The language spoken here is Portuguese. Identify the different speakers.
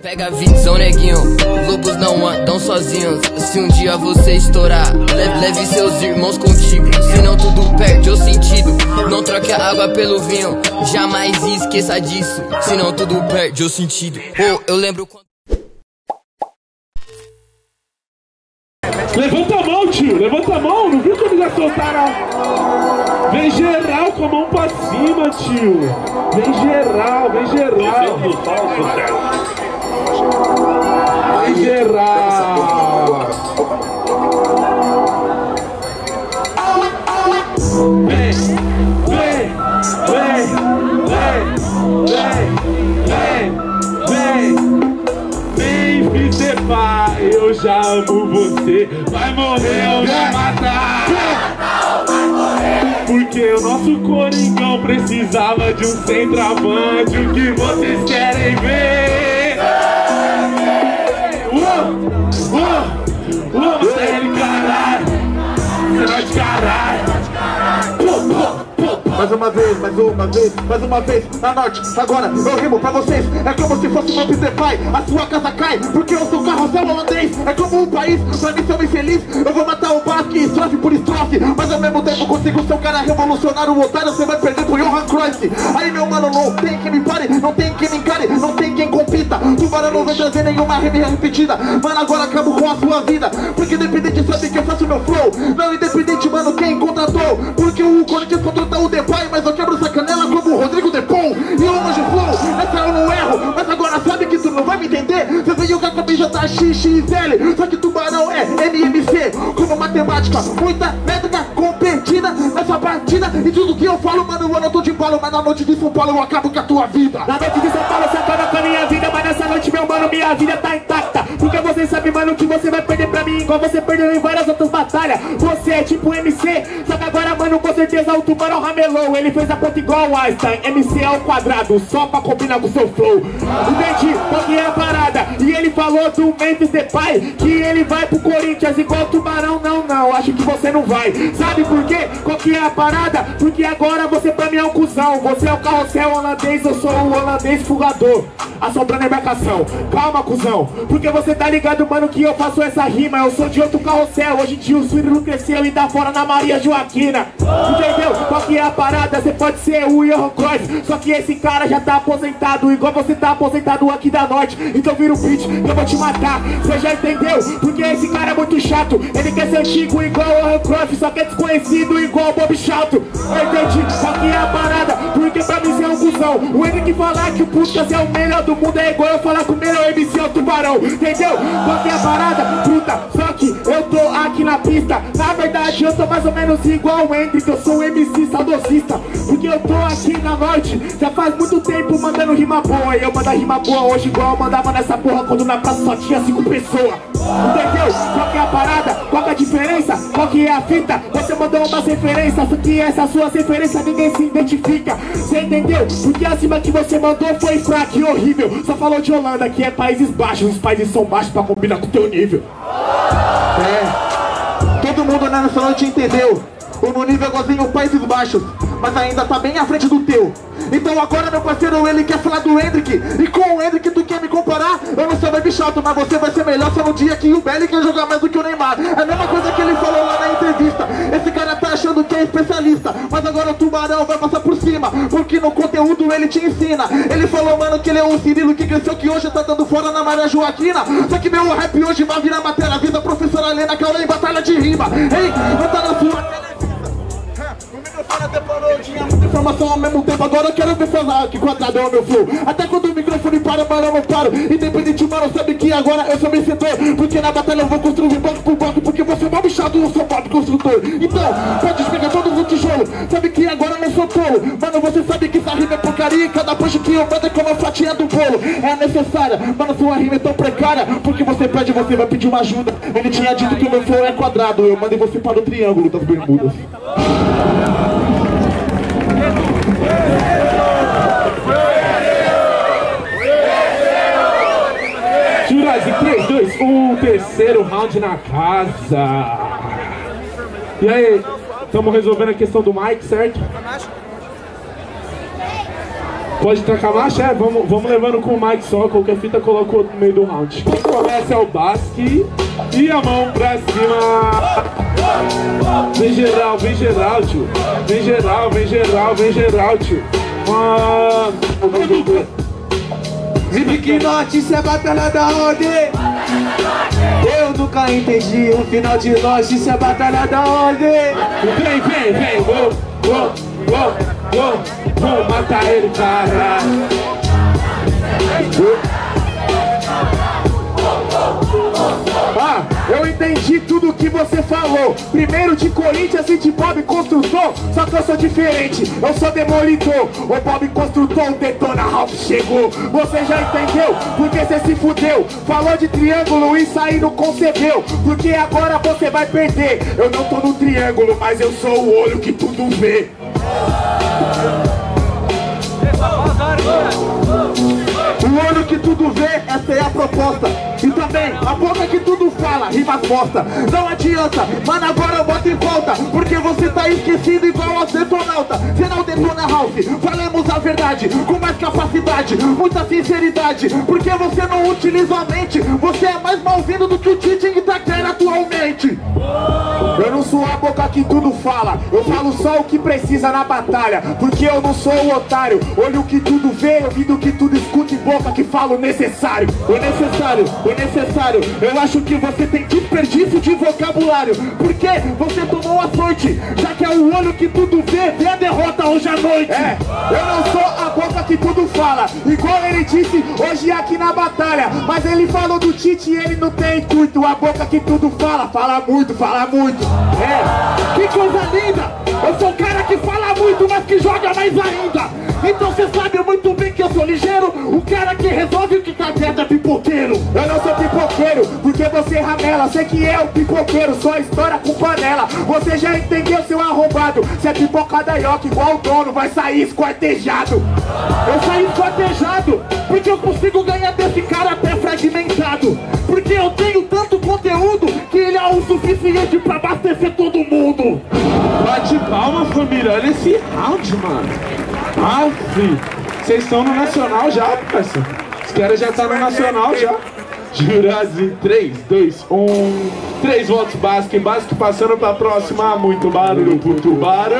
Speaker 1: Pega a visão, neguinho. Lobos não andam sozinhos. Se um dia você estourar, leve, leve seus irmãos contigo. Senão tudo perde o sentido. Não troque a água pelo vinho. Jamais esqueça disso. Senão tudo perde o sentido. Oh, eu lembro quando.
Speaker 2: Levanta a mão, tio. Levanta a mão. Não viu que eles já soltaram? Vem geral com a mão pra cima, tio. Vem geral, vem geral. Vem eu já amo você. Vai morrer ou vai matar. Porque o nosso Coringão precisava de um centroavante. O que vocês querem ver? Uou, uou, uou, você é de caralho. Você é de caralho.
Speaker 3: Mais uma vez, mais uma vez, mais uma vez, na norte, agora eu rimo pra vocês. É como se fosse uma Peter Pai, a sua casa cai, porque eu sou carrossel holandês. É como um país, pra mim sou infeliz. Eu vou matar o Basque, estrofe por estrofe, mas ao mesmo tempo consigo ser um cara revolucionário. O otário você vai perder pro Johan Cruyff. Aí meu mano, não tem quem me pare, não tem quem me encare, não tem quem compita. Tubarão não vai trazer nenhuma rima repetida. Mano, agora acabo com a sua vida, porque independente sabe que eu faço meu flow. Não independente, XXL, só que Tubarão é MMC, como matemática, muita métrica competida nessa partida. E tudo que eu falo, mano, eu não tô de embalo, mas na noite de São Paulo eu acabo com a tua vida.
Speaker 2: Na noite de São Paulo você acaba com a minha vida Mas nessa noite, meu mano, minha vida tá intacta Porque você sabe, mano, que você vai perder pra mim Igual você perdeu em várias outras batalhas. Você é tipo MC Só que agora, mano, com certeza o Tubarão ramelou. Ele fez a conta igual o Einstein. MC ao quadrado, só pra combinar com seu flow. Entendi, qual que é a parada. E ele falou do Memphis Depay Que ele vai pro Corinthians igual o Tubarão. Não, não, acho que você não vai. Sabe por quê? Qual que é a parada? Porque agora você pra mim é um cuzão. Você é o carrossel holandês, eu sou o holandês fugador. Assombrando a embarcação. Calma, cuzão Porque você tá ligado, mano, que eu faço essa rima? Eu sou de outro carrossel. Hoje em dia o não cresceu e tá fora na Maria Joaquina. Entendeu? Qual que é a parada? Você pode ser o Johan Cruyff. Só que esse cara já tá aposentado Igual você tá aposentado aqui da Norte. Então vira o beat eu vou te matar. Você já entendeu? Porque esse cara é muito chato. Ele quer ser antigo igual o Johan Cruyff Só que é desconhecido igual o Bob Chato. Eu entendi. Qual que é a parada Porque pra mim você é um cuzão. O Henrique falar que o Puskas é o melhor do mundo É igual eu falar que o melhor MC é o Tubarão. Entendeu? Qual que é a parada? Puta, só que eu tô aqui na pista. Na verdade eu tô mais ou menos igual o Hendrick Eu sou um MC saudosista. Porque eu tô aqui na Norte Já faz muito tempo mandando rima boa. E eu mando rima boa hoje igual eu mandava nessa porra Quando na praça só tinha cinco pessoas Entendeu? Qual que é a parada? Qual que é a diferença? Qual que é a fita? Você mandou umas referências Só que essas suas referências ninguém se identifica Você entendeu? Porque acima que você mandou foi fraco e horrível Só falou de Holanda que é Países Baixos Os países são baixos pra combinar com o teu nível
Speaker 3: É, todo mundo né, nessa noite entendeu. O meu nível é igualzinho Países Baixos, mas ainda tá bem à frente do teu. Então agora, meu parceiro, ele quer falar do Hendrick. E com o Hendrick, tu quer me comparar? Eu não sou baby chato, mas você vai ser melhor só no dia que o quer jogar mais do que o Neymar. É a mesma coisa que ele falou lá na entrevista. Esse cara tá achando que é especialista, mas agora o Tubarão vai passar por cima, porque no conteúdo ele te ensina. Ele falou, mano, que ele é um Cirilo que cresceu, que hoje tá dando fora na Maria Joaquina. Só que meu rap hoje vai virar matéria. Vida professora Helena Cauê em batalha de rima. Ei, Até parou, tinha muita informação ao mesmo tempo. Agora eu quero ver falar que quadrado é o meu flow. Até quando o microfone para, mano, eu não paro. Independente, mano, sabe que agora eu sou vencedor. Porque na batalha eu vou construir bloco por bloco. Porque você é mal e eu sou Bob construtor. Então, pode explicar todos os tijolos. Sabe que agora eu não sou tolo. Mano, você sabe que essa rima é porcaria. E cada punch que eu mando é como a fatia do bolo. É necessária, mano, sua rima é tão precária. Porque você pede, você vai pedir uma ajuda. Ele tinha dito que o meu flow é quadrado. Eu mandei você para o triângulo das bermudas.
Speaker 2: 3, 2, 1, terceiro round na casa. E aí, estamos resolvendo a questão do Mike, certo?
Speaker 4: Pode tacar a marcha? É, vamos, vamos levando com o Mike só, qualquer fita coloca o outro no meio do round. Quem começa é o Basque e a mão pra cima. Vem geral, vem geral, tio. Vem geral, vem geral, vem geral, tio. Mano,
Speaker 5: Norte, isso é batalha da onde? Nunca entendi o final de nós, isso é batalha da onde?
Speaker 4: Vem, vem, vem, vou, vou, vou, vou, vou matar ele, cara.
Speaker 2: Que você falou. Primeiro de Corinthians e de Bob Construtor. Só que eu sou diferente, eu sou demolidor. O Bob Construtor, o Detona Ralph chegou. Você já entendeu? Porque você se fudeu. Falou de triângulo e sair não concebeu. Porque agora você vai perder. Eu não tô no triângulo, mas eu sou o olho que tudo vê.
Speaker 3: O olho que tudo vê, essa é a proposta. Também, a boca que tudo fala, rima bosta. Não adianta, mano, agora eu boto em volta. Porque você tá esquecido igual aos detonauta. Você não detona Ralph, falemos a verdade. Com mais capacidade, muita sinceridade. Porque você não utiliza a mente. Você é mais mal vindo do que o Tite em Itaquera atualmente.
Speaker 2: Eu não a boca que tudo fala, eu falo só o que precisa na batalha. Porque eu não sou o otário, olho que tudo vê, ouvido que tudo escuta e boca que fala o necessário.
Speaker 3: O necessário, o necessário. Eu acho que você tem desperdício de vocabulário. Porque você tomou a sorte, já que é o olho que tudo vê, vê a derrota hoje à noite.
Speaker 2: É, eu não sou a boca que tudo fala, igual ele disse hoje aqui na batalha. Mas ele falou do Tite e ele não tem intuito. A boca que tudo fala, fala muito, fala muito.
Speaker 3: É, que coisa linda! Eu sou o cara que fala muito, mas que joga mais ainda. Então você sabe muito bem que eu sou ligeiro, o cara que resolve o que tá quieto é pipoqueiro.
Speaker 2: Eu não sou pipoqueiro, porque você ramela. Sei que é o pipoqueiro, só estoura com panela. Você já entendeu, seu arrombado? Se é pipoca da igual o dono, vai sair esquartejado.
Speaker 3: Eu saí mundo.
Speaker 4: Bate palma, família. Olha esse round, mano. Aff, vocês estão no Nacional já, parça. Os caras já estão no Nacional já. Jurazi, 3, 2, 1. 3 votos Basque. Basque passando pra próxima. Muito barulho pro tubarão.